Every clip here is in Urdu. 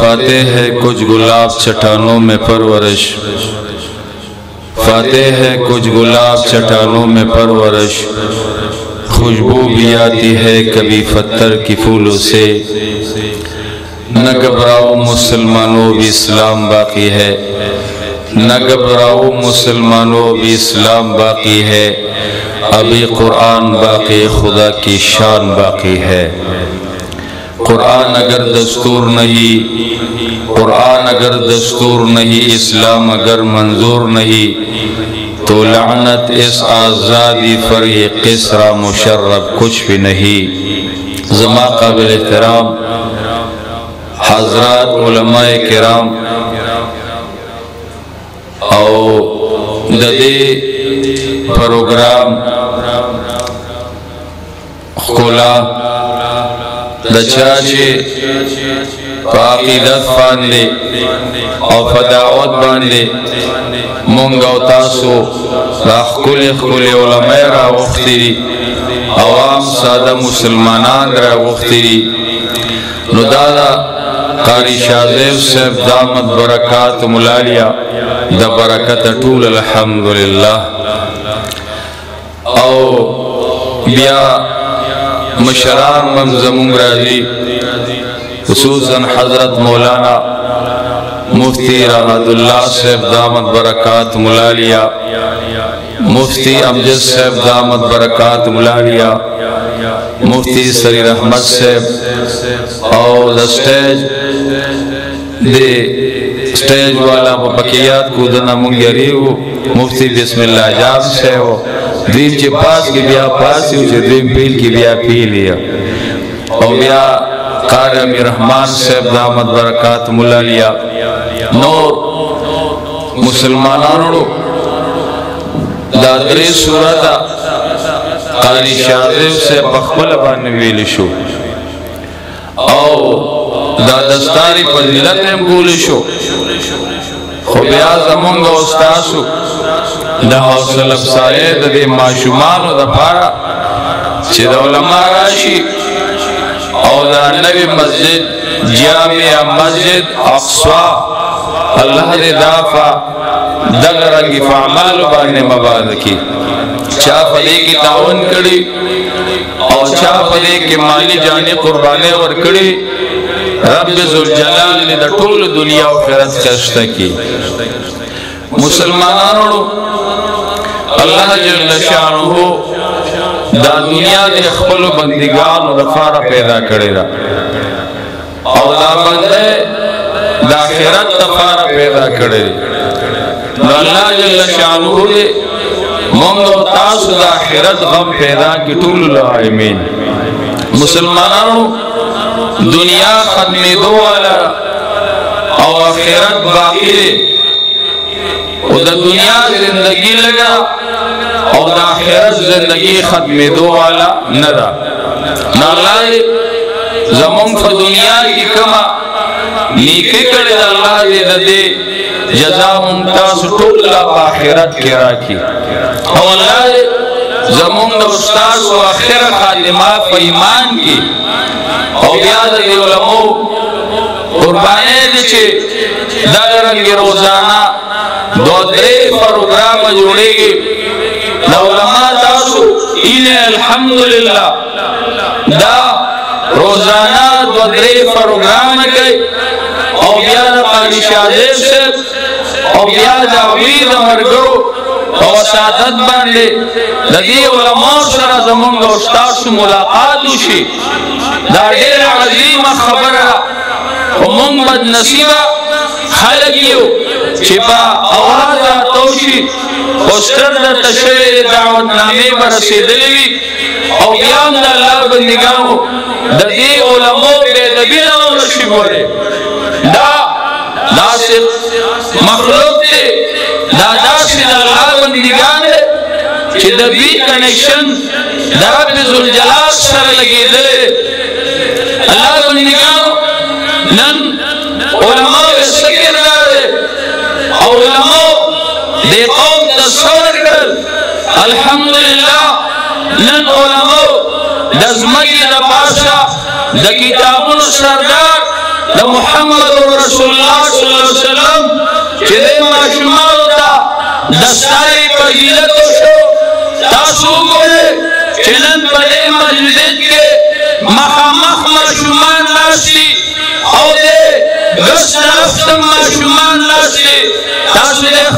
فاتح ہے کچھ گلاب چٹانوں میں پرورش۔ فاتح ہے کچھ گلاب چٹانوں میں پرورش۔ خوشبو بھی آتی ہے کبھی پتھر کی پھولوں سے۔ نہ گھبراؤ مسلمانوں بھی اسلام باقی ہے۔ نہ گھبراؤ مسلمانوں بھی اسلام باقی ہے۔ ابھی قرآن باقی، خدا کی شان باقی ہے۔ قرآن اگر دستور نہیں، قرآن اگر دستور نہیں، اسلام اگر منظور نہیں، تو لعنت اس آزادی پر یہ قصرہ مشرف کچھ بھی نہیں۔ زما قابل احترام، حضرات علماء کرام او ددی پروگرام خلا دچاچی پاقیدت باندے او فداوت باندے مونگ او تاسو راخ کل خل علماء را وقتی عوام سادہ مسلمانان را وقتی نو دادا قاری شازیب صاحب دامت برکات ملالیا دا برکت طول الحمدللہ او بیا مشران منظمون راضی. خصوصاً حضرت مولانا مفتی رحمت اللہ صاحب دامت برکات ملالیا مفتی امجد صاحب دامت برکات ملالیا مفتی سری رحمت صاحب، اور دا سٹیج دے سٹیج والا بکیات کو دنا منگریو مفتی بسم اللہ جاب سے ہو۔ دریم چې پاس کې بیا پاس یو چې دریم پیل کې بیا پیل یا او بیا قاری می رحمان صاحب دامت برکات مولا لیا نور مسلمانانو دا درې سورته قاری شاذیب سے بخبل باندې ویل شو او دا دستاری فضیلت هم کول شو خو بیا زمونږ استادو دا حوصله افزایه د دې ماشومانو د پاره چې د علما راشي او دا نوی مسجد جامع مسجد اقصا الله دې دافا دغه رنگي فعمال باندې مبارکي چا فدې کی تعاون کړي او چا فدې کې مالی جانې قربانې ور کړي رب ذوالجلال دې د ټول دنیا او آخرت کشته کی مسلمانانو الله جل شانه دا دنیا د خپل بندګانو لپاره پیدا کړی دا او دا بنده د آخرت لپاره پیدا کړی دا الله جل شانه دې موږ تاسو د آخرت غم پیدا کی ټول لایمین مسلمانانو دنیا ختمې دوه او آخرت باقی دنیا زندگی لگا اور آخرت زندگی ختم دو والا ندا نالای زمون په دنیا کې کما نیکی کړي د الله دې د دې جزاء مون تاسو ټول لا آخرت کې راکړي. او الله زمون د استاد او اخر خادمه په ایمان کې. او بیا د علماء قربانې دي چې دا رنګ روزانه درې پروګرام جوړيږي دا علما تاسو اله الحمدلله دا روزانه دو درې پروګرام کوي او بیا د پانی شاهد صاحب او بیا د امیر مرګو او سعادت باندې د دې علما سره زمونږ استاد سره ملاقات وشي۔ دا ډېر عظیمه خبره ومن بد نصیبه خلق یو چې په پوسټر د تشریع دعوت نامې برسېدلې وي. او بیا د الله بندګانو د دې علماو به د بیرو نشي ګوره دا داسې مخلوق دی دا داسې د الله بندګان دی چې د دې کنیکشن د رب ذوالجلال سره لګېدل الله بندګانو نن علماو سکه راځي او علماو دے قوم تصور کر الحمدللہ نن علماء دزمگی دا پاشا دا کتابون سردار دا محمد صلی اللہ علیہ وسلم چې د ماشومانو ته د ستارې فضیلت وشو تاسو وګورئ چې نن په دې مسجد کې مخامخ ماشومان ناشتي او د ګس طرف ته ماشومان ناشتي تاسو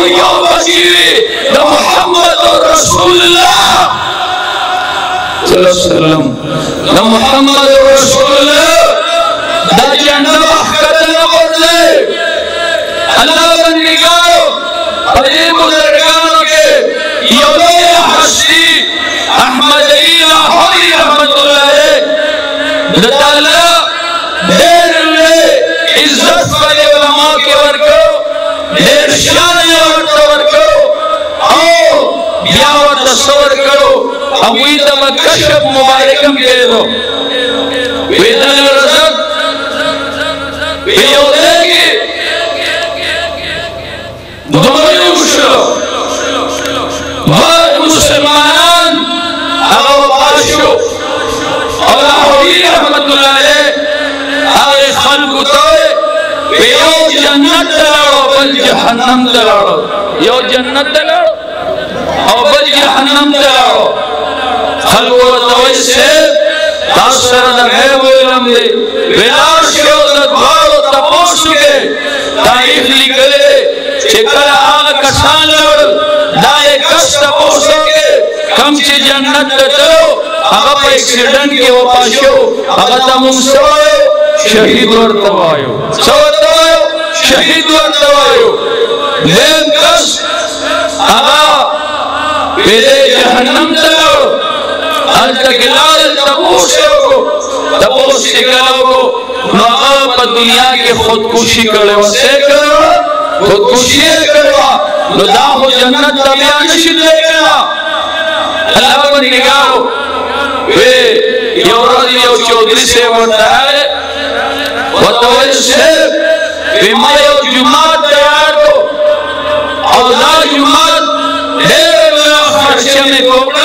اليوم بشير ده محمد رسول الله. صلى الله عليه وسلم. ده محمد رسول الله. ده جنة محكتنا قرده الله بنيقاو قديم کړو هغوی ته به کشف مبارک هم کېدو وی دل رزق وی یو ځای کې دومره وشو بعد مسلمانان هغه وفات شو رحمت الله علیه هغه خلکو ته وی جنت ته بل جهنم ته یو جنت ته او بل جهنم ته لاړو خلق ورته وایي صاحب تاسو سره د غیب علم دی ولاړ شئ او د دواړو تپوس وکړئ تاریخ لیکلی چې کله کسان لاړل دا یې کس تپوس وکړئ کم چې جنت تلو هغه په اکسیډنټ کې وفات شو هغه ته موږ څه وایو شهید ورته وایو څه ورته وایو شهید کس هغه پیدې جهنم ته لاړو هلته کې لاړل تپوس یې وکړو تپوس نو هغه په دنیا کې خودکشي کړې وه څه کړې وه نو دا خو جنت ته بیا نشي تللی کړه الله بندګانو وی یو ورځ یو چودري صاحب ورته راغی ورته ویل صاحب وی ما یو جومات تیار کړو او دا جومات ډېر لویه خرچه مې وکړه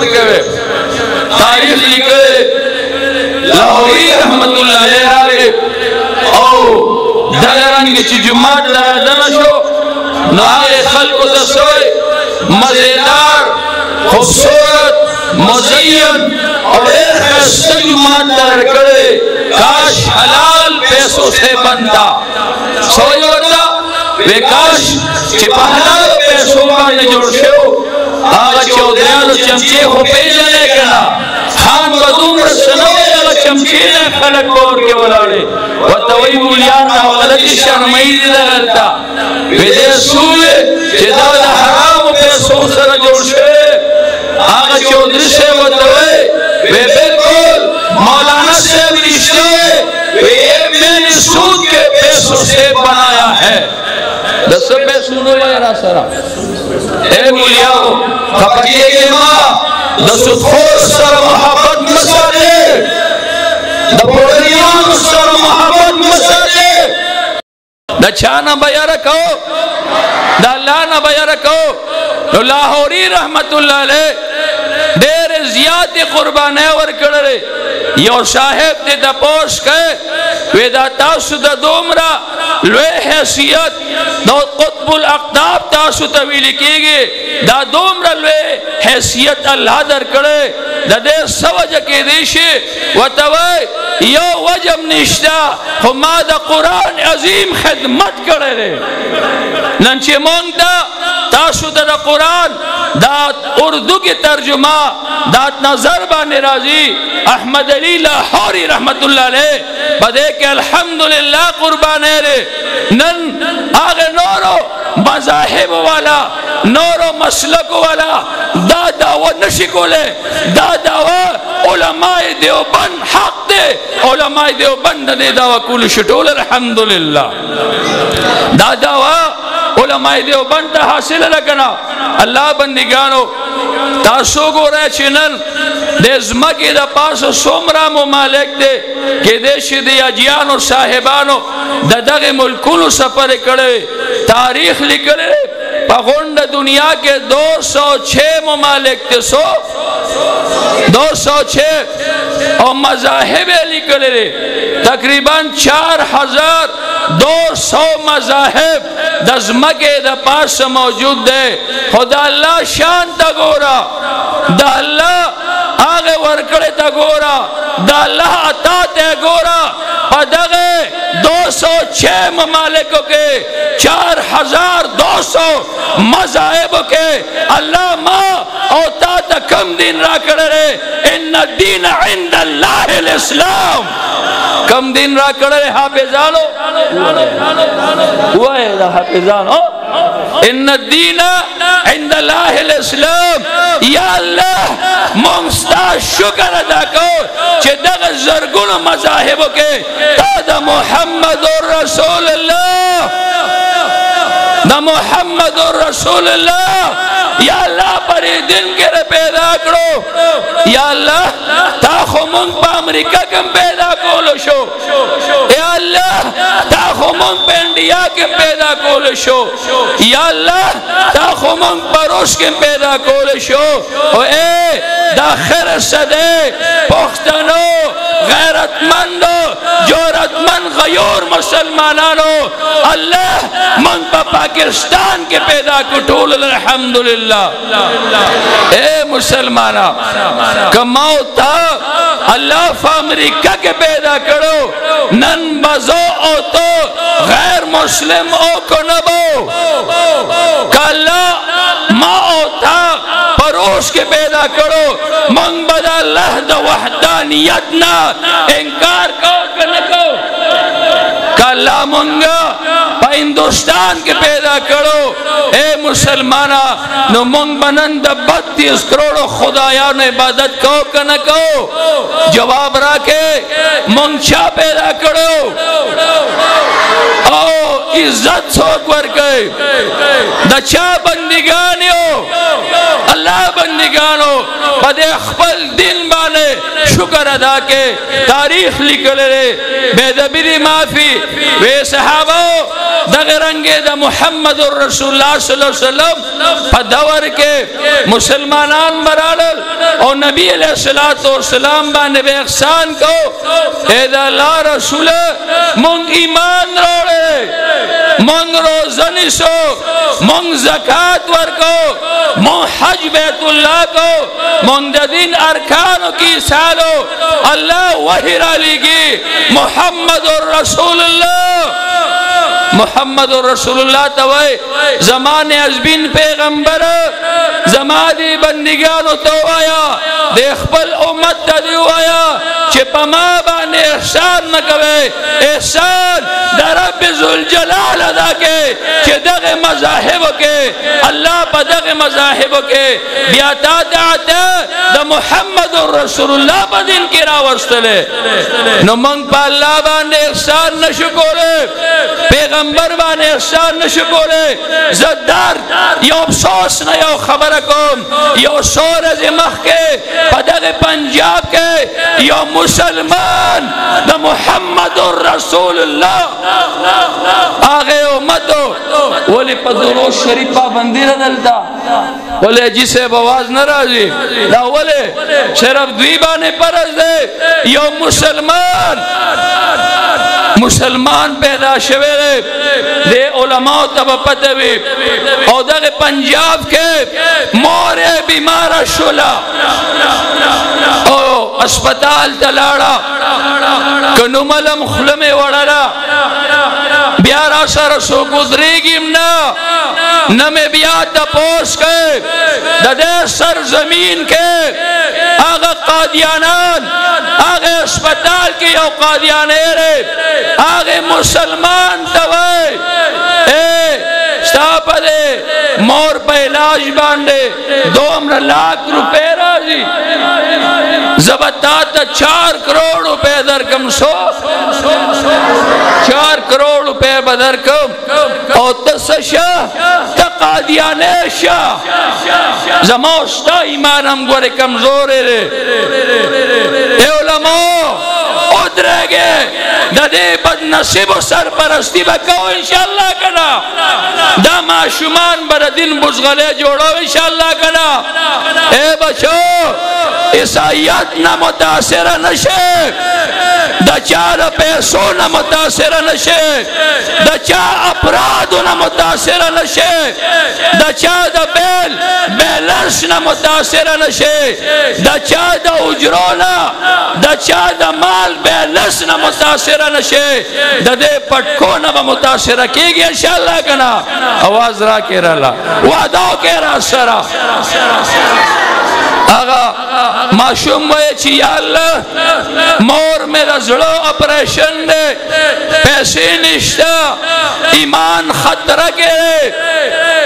تاسو ورکوئ تاریخ لیکلی لاهوري رحمت الله علیه راغی او دغه رنګې چې جومات ته راځنه شو نو هغې خلکو مزیدار، خوبصورت، مزین او ډېر ښایسته جومات ته درکړی کاش حلال پیسو سے بنتا۔ سوی ورته وی کاش چې په حلال پیسو باندې جوړ شو۔ هغه چودریانو چمچې خو پیژنې کړه خان به دومره سنوي هغه چمچې نه خلک کور کې ولاړې ورته مولیان راوغله چې شرمۍ دي دغلته وی دې دا د حرامو پیسو سره جوړ شوی هغه چودري صاحب ورته وایي وی بالکل مولانا سے صاحب رشتے وی میں نے سود کے پیسوں سے بنایا ہے دس پیسوں نو یا سرا اے مولیاؤ خپکیے گے ماں دسو خور سر محبت مسارے د سر محبت مسالے د دا چانا بیا رکھو دا نو لاہوری رحمت اللہ علیہ ډېر زیات قربانه ور کړل یو صاحب دې د پوس کې ودا تاسو د دومره لوی حیثیت د قطب الاقطاب تاسو ته ویل کېږي دا دومره لوی حیثیت الله در کړې د دې سوج کې دیشي وتوي یو وجم نشتا خو ما د قران عظیم خدمت کړې نن چې مونږ دا تاسو دا قرآن دا اردو کی ترجمہ دا نظر با نرازی احمد علی لاہوری رحمت اللہ لے بدے کہ الحمدللہ قربانے رے، نن آگے نورو مذاہب والا، نورو مسلک والا، دا دعوی نشکو لے دا دعوی علماء دیوبند حق دے، علماء دیوبند دے دعوی کول شٹول الحمدللہ۔ دا دعوی علماء دیوبند ته حاصله ده کنه الله بندګانو تاسو ګورئ چې نن د ځمکې د پاسه څومره ممالک دی کېدای شي د اجیانو صاحبانو د دغه ملکونو سفر کړی تاریخ لیکلی پغنڈ دنیا کے دو سو چھ ممالک تے سو دو سو چھ اور مذاہب علی لکڑے تقریباً چار ہزار دو سو مذاہب دزمکے دا پاس موجود دے۔ خدا اللہ شان تا گورا، دا اللہ آگے ورکڑے تا گورا، دا اللہ عطا تے گورا۔ پدغے دو سو، چھ ممالکوں کے، چار ہزار دو سو مذاہب کے اللہ ماں اوتا تا کم دن را کرے ان الدین عند اللہ الاسلام۔ کم دن را کرے حافظانو۔ وہ ہے دا حافظانو۔ ان الدین عند اللہ الاسلام۔ یا اللہ، مونستا شکر ادا کو چھے دغ زرگون مذاہبوں کے۔ تا دا محمد رسول اللہ دا محمد رسول اللہ، یا اللہ پر دن کے رے پیدا کرو، یا اللہ تا خو منگ پا امریکہ کم پیدا کولو شو، یا اللہ تا خو منگ پا انڈیا کم پیدا کولو شو، یا اللہ تا خو منگ پا روش کم پیدا کولو شو، او اے دا خیر صدے پختنو غیرت مندو جورت من غیور مسلمانانو، اللہ من پا پاکستان کے پیدا کٹول الحمدللہ۔ اے مسلمانہ کماؤ تا اللہ فا امریکہ کے پیدا کرو، نن بزو او تو غیر مسلم او کو نبو کہ اللہ ما او تا پروش کے پیدا کرو، منگ بدا اللہ دا وحدانیتنا انکار کو کنکو کہ اللہ منگا پا ہندوستان کے پیدا کرو۔ اے مسلمانہ، نو منگ بنند بتیس کروڑ خدایان عبادت کو کنکو جواب راکے منگ چا پیدا کرو۔ او عزت سوک ورکے دا چا بندگانیو اللہ بندگانو پدے اخبل دن بانے شکر ادا کے۔ تاریخ لکل رے بے دبیری معافی۔ وے صحابہ دغرنگے دا محمد الرسول اللہ صلی اللہ علیہ وسلم پا دور کے۔ مسلمانان برالل اور نبی علیہ السلام بانے بے احسان کو۔ اے دا اللہ رسول منگ ایمان روڑے منگ روزنی سو منگ زکات ورکو منگ حج بیت اللہ کو منگ دین ارکانو کی سالو، اللہ وحی را لگی، محمد الرسول اللہ۔ محمد رسول اللہ توائے زمان ازبین پیغمبر زمانی بندگانو تو آیا دیکھ پل امت تا دیو آیا چھے پما بانے احسان نکوے احسان در رب ذوالجلال ادا کے چھے دغ مذاہب کے، اللہ پا دغ مذاہب کے بیاتا دعتا دا محمد رسول اللہ پا دن کی راوستلے نو منگ پا اللہ بانے احسان نشکولے پیغمبر بانے احسان نشکولے زدار، یو افسوس نہ یو خبر کم یو سورز مخ کے، پدغ پنجاب کے۔ یو مسلمان دا محمد الرسول اللہ آگے ولی پا درو شریف پابندی ردلتا ولی جسے بواز نرازی دا ولی صرف دوی بانے پرز دے یو مسلمان۔ مسلمان پیدا شوے دے دے علماء تب پتوی او دا پنجاب کے مورے بیمارا شلا او اسپتال تلاڑا۔ کنو ملم خلم وڑا بیارا سر سو گزریگیم نا۔ نمی بیا تا پوس کے دا دے سر زمین کے آغا قادیانان، آغا اسپتال کی او قادیانے رے، آغا مسلمان توے اے ستا دے، مور پہ علاج باندے دو امر لاکھ روپے راجی زبتا تا چار کروڑ روپے در کم سو۔ چار کروڑ روپے بدر کم او تسشا تا قادیانے شا زموستا ایمانم گوڑے کمزورے رے۔ اے علماء ادرے گے ددے بد نصیب و سرپرستی بکو انشاءاللہ کنا۔ دا معشومان بر دن بزغلے جوڑو انشاءاللہ کنا۔ اے بچو، عیسائیت نہ متاثر نشے۔ دا چار پیسو نہ متاثر نشے دا چار اپراد نہ متاثر نشے دا چار دا بیل، بیلنس نہ متاثر نشے دا چار دا اجرونا دا چار دا مال، بیلنس نہ متاثر نشے دا دے پٹکو نہ متاثر کی گی انشاءاللہ کنا؟ آواز را کے رلا وعدو کے را سرا۔ آغا، معشوم ہوئے چی یا اللہ، مور میرا زڑو اپریشن دے۔ پیسے نشتا ایمان خطرہ کے رے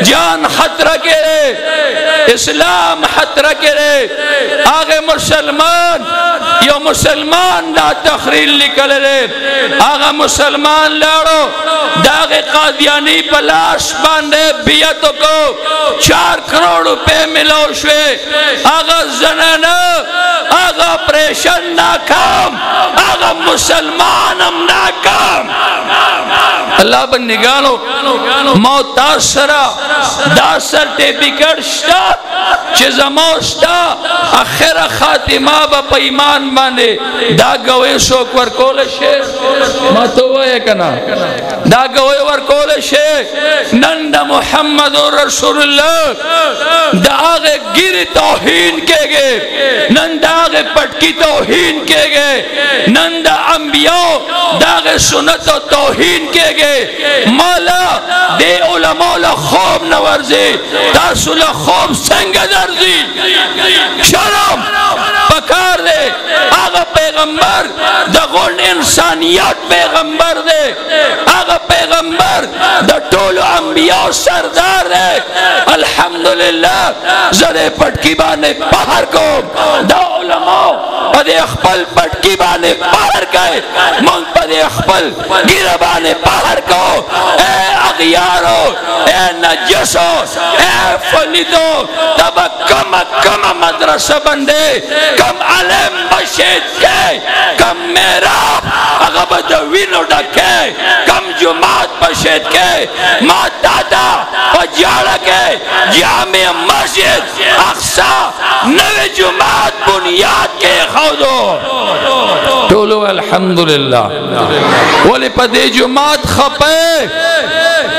جان خطرہ کے رے اسلام خطرہ کے رے آگے مسلمان، یو مسلمان دا تخریل لکل لے آگا مسلمان لارو۔ داغ قادیانی پلاش باندے بیتو کو۔ چار کروڑ پہ ملو شوے۔ آگا زنانا آگا پریشن ناکام۔ آگا مسلمانم ناکام۔ اللہ بن نگانو موت تاثرہ دا سرٹیفکٹ شتا چیز موستا اخیر خاتمہ با پا ایمان باندے۔ دا گوئے سوک ورکول شیخ ما تو وے کنا۔ دا گوئے ورکول شیخ نند محمد رسول اللہ۔ دا آگے گر توہین کے گے نند آگے پٹکی توہین کے گے نند انبیاء داغ سنت و توہین کے گئے۔ مولا، دے علماء لخوب نورزے تاسو لخوب سنگ درزی۔ شرم، پکار دے۔ آغا پہ پیغمبر، دا غن انسانیت پیغمبر دے۔ آغا پیغمبر، دا ٹولو انبیاء سردار دے۔ الحمدللہ زدے پٹکی بانے پہر کو۔ دا علماء پدے اخپل پٹکی بانے پہر گئے من پدے اخپل گربانے پہر کو۔ اے اغیارو، اے نجسو، اے فلیدو تب کم کم مدرسہ بندے، کم علم بشید کے۔ کم میرا اغبت وینو ڈکے کم جماعت پشید کے مات دادا پجاڑا کے، جامع مسجد اقصا نوے جماعت بنیاد کے خودو ٹولو الحمدللہ۔ ولی پا پدے جماعت خپے۔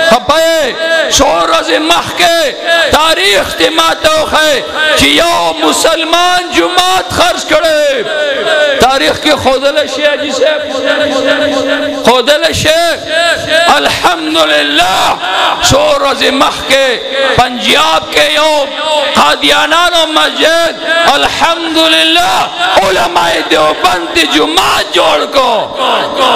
خپے۔ سو روز مخ کے۔ تاریخ تی ماتو ہے چی یو مسلمان جماعت خرچ کرے۔ تاریخ کی خودل شیع جسے جی خودل شیع الحمدللہ۔ سو روز مخ کے۔ پنجاب کے یو قادیانان و مسجد۔ الحمدللہ۔ علماء دیوبند جماعت جماعت جوړ کو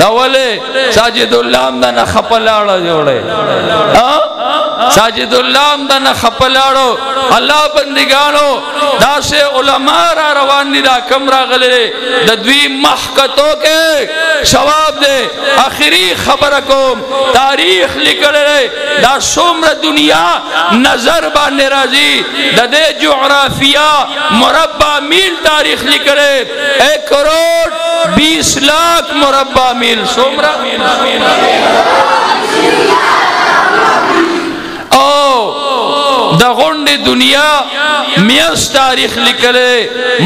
دا ولې ساجد الله نه خپل اړه جوړه ها ساجد اللہ امدہ خپلاڑو اللہ بندگانو، دا سے علماء را روان دی دا کم را غلے، دا دوی محکتوں کے شواب دے۔ آخری خبر کو تاریخ لکڑے، دا سمر دنیا نظر بانے رازی دا دے جغرافیہ مربع میل تاریخ لکڑے۔ ایک کروڑ بیس لاکھ مربع میل سمرہ د غونډې دنیا میاس تاریخ لیکلې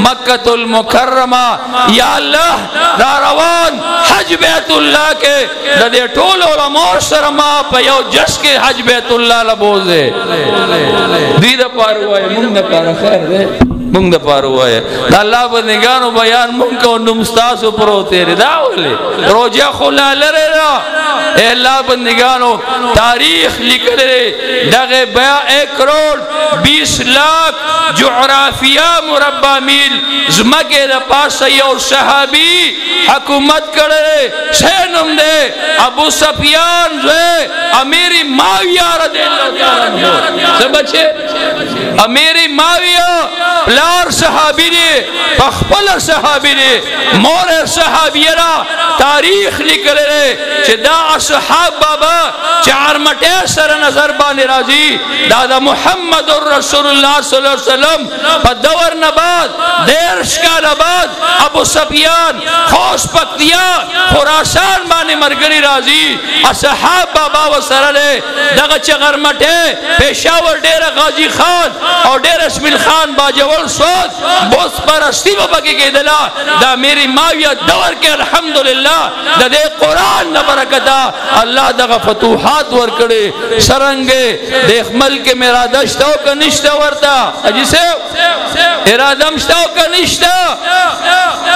مکه المکرمه یا الله دا روان حج بیت الله کې د دې ټول علماء سره ما په یو جشن کې حج بیت الله لبوزه دې د پاره وای موږ نه پاره خیر ده منگ دا پار ہوا دا اللہ بندگانو بیان منگ کو نمستاسو پرو تیرے دا ہوئے روجہ خلا لرے را اے اللہ بندگانو تاریخ لکھ لے دغے بیا ایک کروڑ بیس لاکھ جغرافیہ مربع میل زمکے دا پاس یو صحابی حکومت کرے سینم دے ابو سفیان زوے امیری ماویہ رضی اللہ تعالیٰ سب بچے امیری ماویہ پلار صحابی دے پخپل صحابی دے مور صحابی را تاریخ لکھ لے چھے دا اصحاب بابا چار مٹے سر نظر بانی راضی دادا محمد الرسول اللہ صلی اللہ علیہ وسلم پا دور نباد دیر شکال آباد ابو سفیان خوش پکتیا خوراسان بانی مرگری راضی اصحاب بابا و سرلے دغا چغر مٹے پیشاور دیر غازی خان اور دیر اسمیل خان باجول شد بوس پرستی به پکې کېدله دا میری ماویه دور کې الحمدلله د دې قران نه برکت الله دغه فتوحات ورکړي سرنګې د اخمل کې میرا دشته او کنيشته ورته اجي سه اراده مشته او کنيشته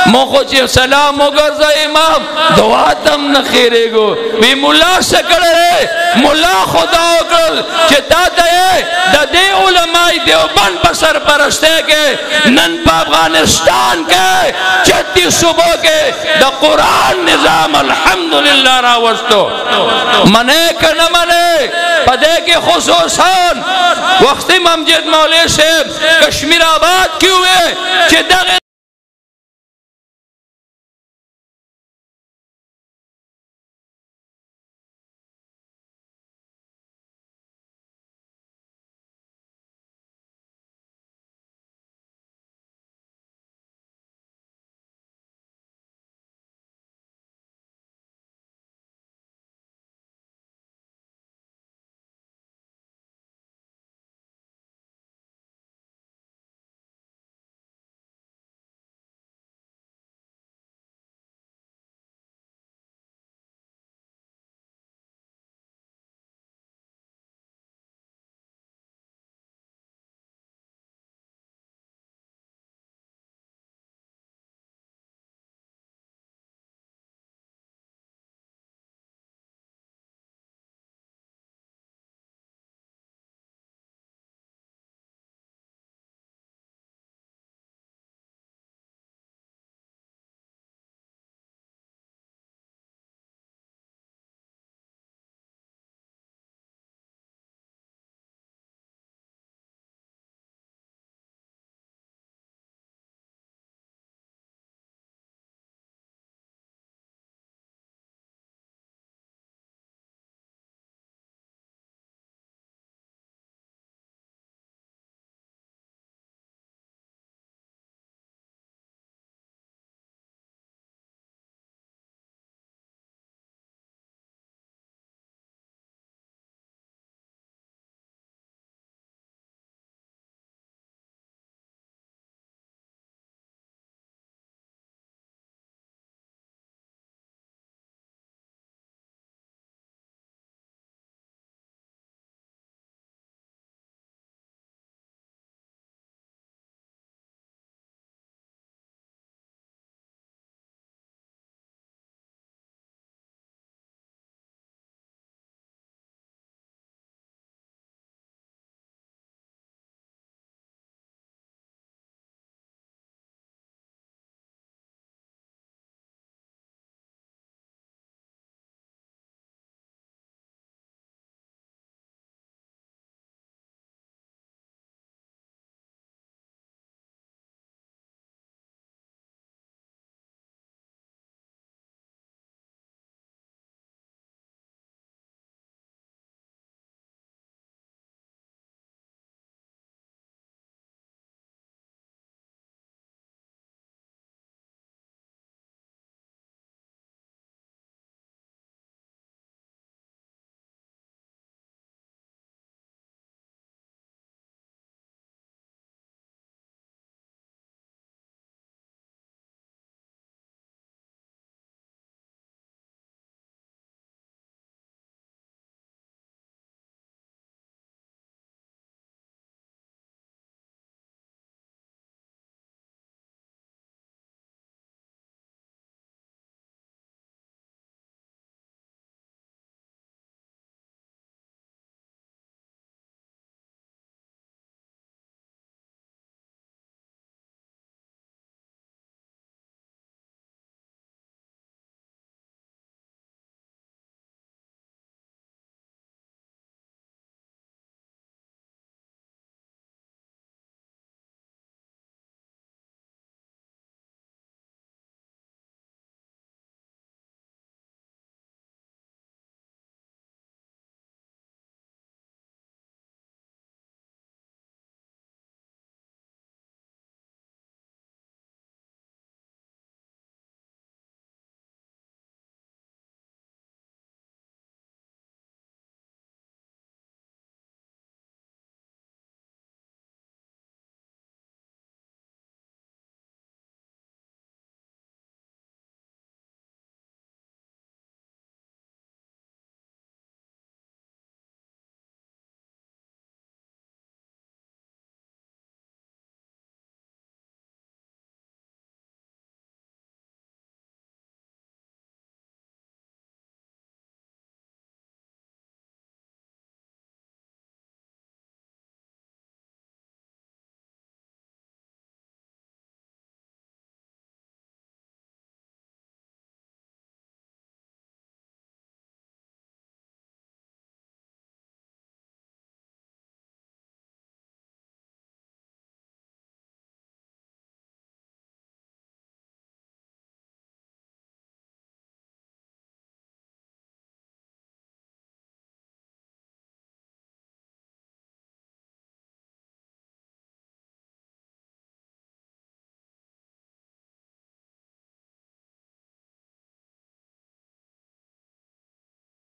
مو خو چې سلام وګرځه امام دعا تم نه خیرېګو وی مولا شکړې مولا خدا وکړ چې تا ته د دې علماي دیوبند په سر پرسته کې کے، نن افغانستان کے چتی صبح کے، دا قرآن نظام الحمدللہ راوستو منے کہ نہ منے، پدے کے خصوصان وقتی ممجد مولے سے کشمیر آباد کیوں ہے؟ چی دغی